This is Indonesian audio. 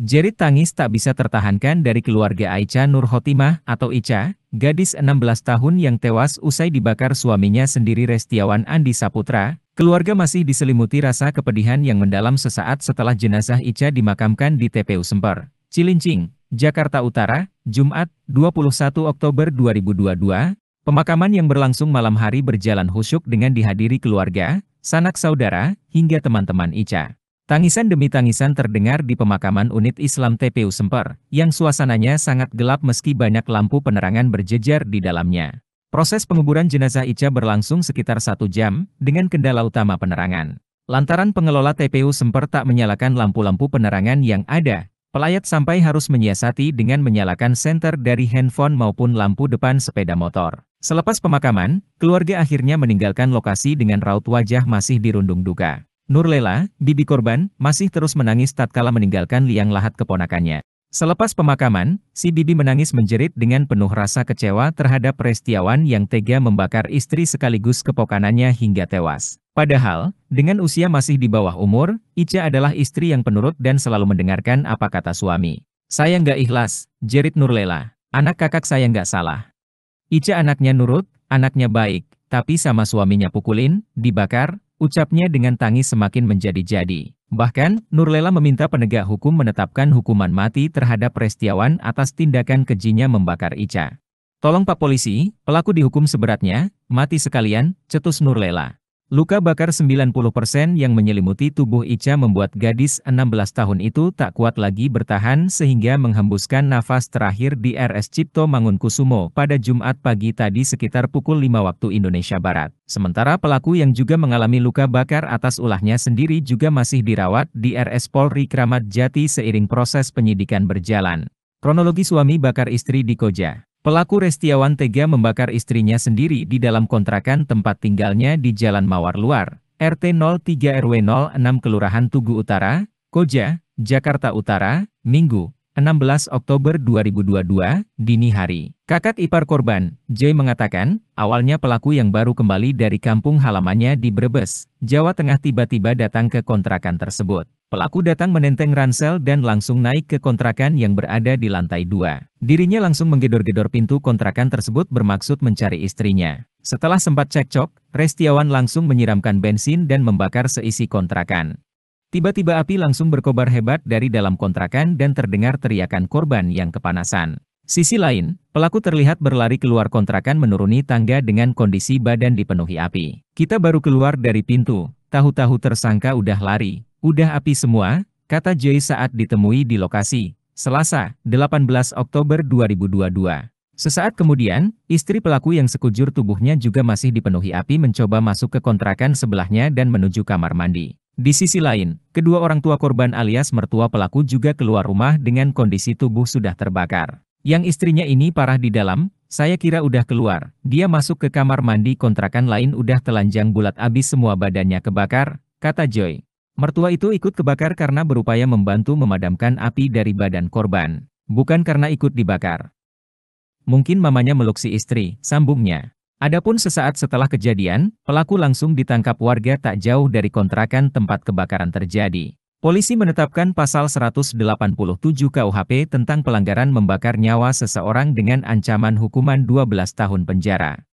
Jerit tangis tak bisa tertahankan dari keluarga Aicha Nur Hotimah atau Ica, gadis 16 tahun yang tewas usai dibakar suaminya sendiri Restiawan Andi Saputra. Keluarga masih diselimuti rasa kepedihan yang mendalam sesaat setelah jenazah Ica dimakamkan di TPU Semper, Cilincing, Jakarta Utara, Jumat, 21 Oktober 2022. Pemakaman yang berlangsung malam hari berjalan khusyuk dengan dihadiri keluarga, sanak saudara, hingga teman-teman Ica. Tangisan demi tangisan terdengar di pemakaman unit Islam TPU Semper, yang suasananya sangat gelap meski banyak lampu penerangan berjejer di dalamnya. Proses penguburan jenazah Ica berlangsung sekitar satu jam, dengan kendala utama penerangan. Lantaran pengelola TPU Semper tak menyalakan lampu-lampu penerangan yang ada, pelayat sampai harus menyiasati dengan menyalakan senter dari handphone maupun lampu depan sepeda motor. Selepas pemakaman, keluarga akhirnya meninggalkan lokasi dengan raut wajah masih dirundung duka. Nurlela, bibi korban, masih terus menangis tatkala meninggalkan liang lahat keponakannya. Selepas pemakaman, si bibi menangis menjerit dengan penuh rasa kecewa terhadap Restiawan yang tega membakar istri sekaligus kepokanannya hingga tewas. Padahal, dengan usia masih di bawah umur, Ica adalah istri yang penurut dan selalu mendengarkan apa kata suami. Saya nggak ikhlas, jerit Nurlela. Anak kakak saya nggak salah. Ica anaknya nurut, anaknya baik, tapi sama suaminya pukulin, dibakar, Ucapnya dengan tangis semakin menjadi-jadi. Bahkan, Nurlela meminta penegak hukum menetapkan hukuman mati terhadap Restiawan atas tindakan kejinya membakar Ica. Tolong Pak Polisi, pelaku dihukum seberatnya, mati sekalian, cetus Nurlela. Luka bakar 90% yang menyelimuti tubuh Ica membuat gadis 16 tahun itu tak kuat lagi bertahan sehingga menghembuskan nafas terakhir di RS Cipto Mangunkusumo pada Jumat pagi tadi sekitar pukul 5 waktu Indonesia Barat. Sementara pelaku yang juga mengalami luka bakar atas ulahnya sendiri juga masih dirawat di RS Polri Kramat Jati seiring proses penyidikan berjalan. Kronologi suami bakar istri di Koja Pelaku Restiawan tega membakar istrinya sendiri di dalam kontrakan tempat tinggalnya di Jalan Mawar Luar, RT 03 RW 06 Kelurahan Tugu Utara, Koja, Jakarta Utara, Minggu, 16 Oktober 2022, dini hari. Kakak ipar korban, J mengatakan, awalnya pelaku yang baru kembali dari kampung halamannya di Brebes, Jawa Tengah tiba-tiba datang ke kontrakan tersebut. Pelaku datang menenteng ransel dan langsung naik ke kontrakan yang berada di lantai dua. Dirinya langsung menggedor-gedor pintu kontrakan tersebut bermaksud mencari istrinya. Setelah sempat cekcok, Restiawan langsung menyiramkan bensin dan membakar seisi kontrakan. Tiba-tiba api langsung berkobar hebat dari dalam kontrakan dan terdengar teriakan korban yang kepanasan. Sisi lain, pelaku terlihat berlari keluar kontrakan menuruni tangga dengan kondisi badan dipenuhi api. Kita baru keluar dari pintu, tahu-tahu tersangka udah lari, Udah api semua, kata Joy saat ditemui di lokasi, Selasa, 18 Oktober 2022. Sesaat kemudian, istri pelaku yang sekujur tubuhnya juga masih dipenuhi api mencoba masuk ke kontrakan sebelahnya dan menuju kamar mandi. Di sisi lain, kedua orang tua korban alias mertua pelaku juga keluar rumah dengan kondisi tubuh sudah terbakar. Yang istrinya ini parah di dalam, saya kira udah keluar. Dia masuk ke kamar mandi kontrakan lain udah telanjang bulat abis semua badannya kebakar, kata Joy. Mertua itu ikut kebakar karena berupaya membantu memadamkan api dari badan korban, bukan karena ikut dibakar. Mungkin mamanya meluk si istri, sambungnya. Adapun sesaat setelah kejadian, pelaku langsung ditangkap warga tak jauh dari kontrakan tempat kebakaran terjadi. Polisi menetapkan pasal 187 KUHP tentang pelanggaran membakar nyawa seseorang dengan ancaman hukuman 12 tahun penjara.